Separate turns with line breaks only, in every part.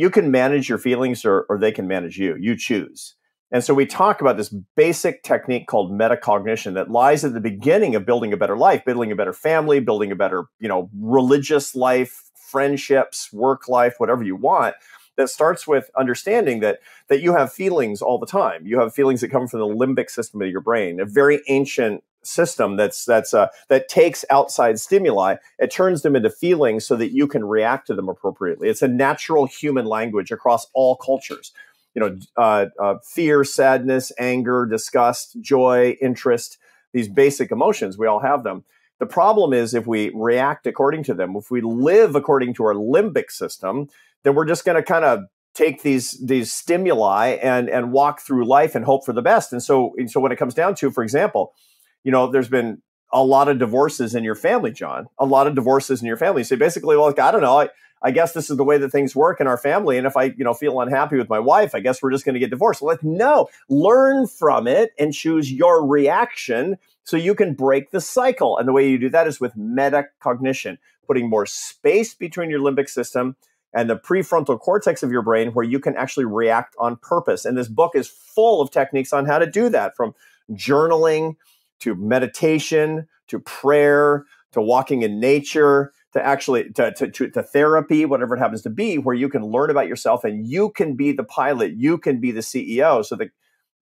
you can manage your feelings or, or they can manage you. You choose. And so we talk about this basic technique called metacognition that lies at the beginning of building a better life, building a better family, building a better, you know, religious life, friendships, work life, whatever you want. That starts with understanding that that you have feelings all the time. You have feelings that come from the limbic system of your brain, a very ancient system that's that's uh, that takes outside stimuli it turns them into feelings so that you can react to them appropriately it's a natural human language across all cultures you know, uh, uh, fear, sadness, anger, disgust, joy, interest, these basic emotions, we all have them. The problem is if we react according to them, if we live according to our limbic system, then we're just going to kind of take these these stimuli and and walk through life and hope for the best. And so and so when it comes down to, for example, you know, there's been a lot of divorces in your family, John. A lot of divorces in your family. So basically, like, I don't know, I, I guess this is the way that things work in our family. And if I, you know, feel unhappy with my wife, I guess we're just going to get divorced. Like, no, learn from it and choose your reaction so you can break the cycle. And the way you do that is with metacognition, putting more space between your limbic system and the prefrontal cortex of your brain where you can actually react on purpose. And this book is full of techniques on how to do that from journaling to meditation to prayer to walking in nature to actually to, to, to, to, therapy whatever it happens to be where you can learn about yourself and you can be the pilot you can be the ceo so the,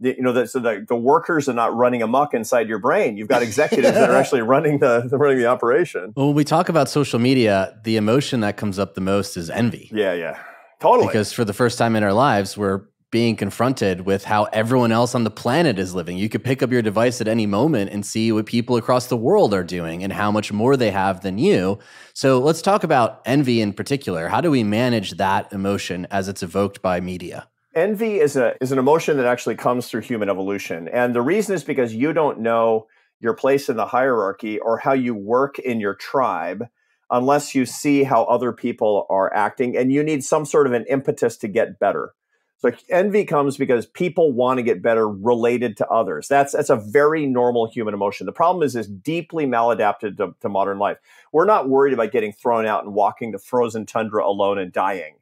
the you know the, so the, the workers are not running amok inside your brain. You've got executives that are actually running the, the running the operation.
Well when we talk about social media the emotion that comes up the most is envy.
Yeah yeah. Totally.
Because for the first time in our lives we're being confronted with how everyone else on the planet is living. You could pick up your device at any moment and see what people across the world are doing and how much more they have than you. So let's talk about envy in particular. How do we manage that emotion as it's evoked by media?
Envy is a is an emotion that actually comes through human evolution. And the reason is because you don't know your place in the hierarchy or how you work in your tribe unless you see how other people are acting and you need some sort of an impetus to get better so envy comes because people want to get better related to others. That's that's a very normal human emotion. The problem is it's deeply maladapted to, to modern life. We're not worried about getting thrown out and walking the frozen tundra alone and dying.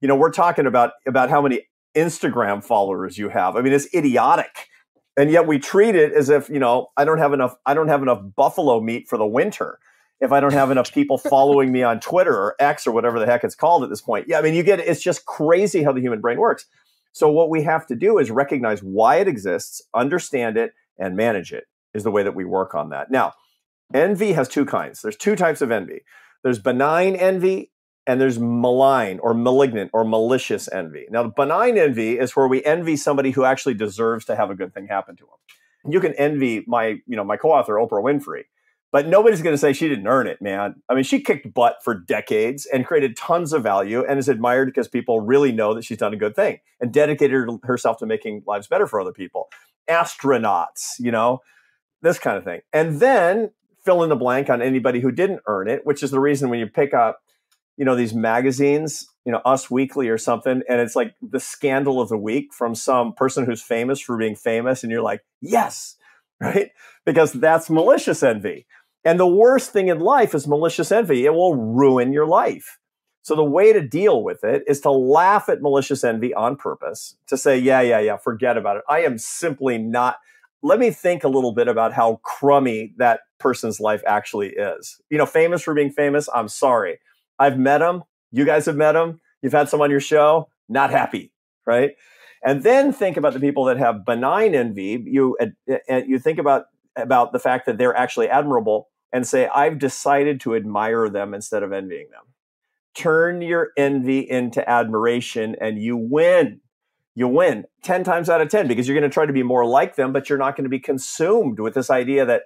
You know, we're talking about about how many Instagram followers you have. I mean, it's idiotic. And yet we treat it as if, you know, I don't have enough I don't have enough buffalo meat for the winter if I don't have enough people following me on Twitter or X or whatever the heck it's called at this point. Yeah, I mean, you get it's just crazy how the human brain works. So what we have to do is recognize why it exists, understand it, and manage it is the way that we work on that. Now, envy has two kinds. There's two types of envy. There's benign envy and there's malign or malignant or malicious envy. Now, the benign envy is where we envy somebody who actually deserves to have a good thing happen to them. You can envy my, you know, my co-author Oprah Winfrey but nobody's going to say she didn't earn it, man. I mean, she kicked butt for decades and created tons of value and is admired because people really know that she's done a good thing and dedicated herself to making lives better for other people. Astronauts, you know, this kind of thing. And then fill in the blank on anybody who didn't earn it, which is the reason when you pick up, you know, these magazines, you know, Us Weekly or something, and it's like the scandal of the week from some person who's famous for being famous, and you're like, yes, right? Because that's malicious envy and the worst thing in life is malicious envy. It will ruin your life. So the way to deal with it is to laugh at malicious envy on purpose, to say, yeah, yeah, yeah, forget about it. I am simply not. Let me think a little bit about how crummy that person's life actually is. You know, famous for being famous. I'm sorry. I've met him. You guys have met him. You've had some on your show. Not happy, right? And then think about the people that have benign envy. You eh, eh, eh, you think about about the fact that they're actually admirable and say, I've decided to admire them instead of envying them. Turn your envy into admiration and you win. You win 10 times out of 10 because you're going to try to be more like them, but you're not going to be consumed with this idea that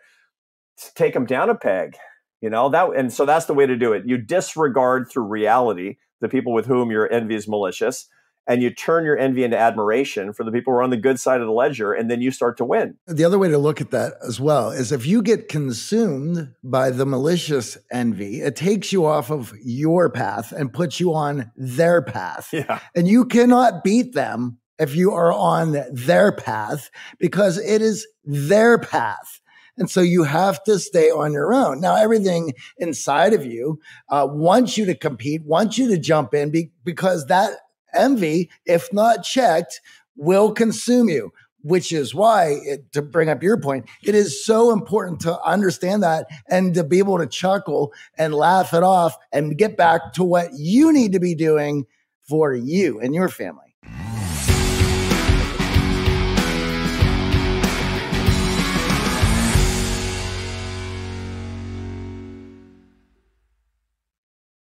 take them down a peg. You know, that and so that's the way to do it. You disregard through reality the people with whom your envy is malicious and you turn your envy into admiration for the people who are on the good side of the ledger, and then you start to win.
The other way to look at that as well is if you get consumed by the malicious envy, it takes you off of your path and puts you on their path.
Yeah.
And you cannot beat them if you are on their path because it is their path. And so you have to stay on your own. Now, everything inside of you uh, wants you to compete, wants you to jump in be- because that envy, if not checked, will consume you which is why, it, to bring up your point, it is so important to understand that and to be able to chuckle and laugh it off and get back to what you need to be doing for you and your family.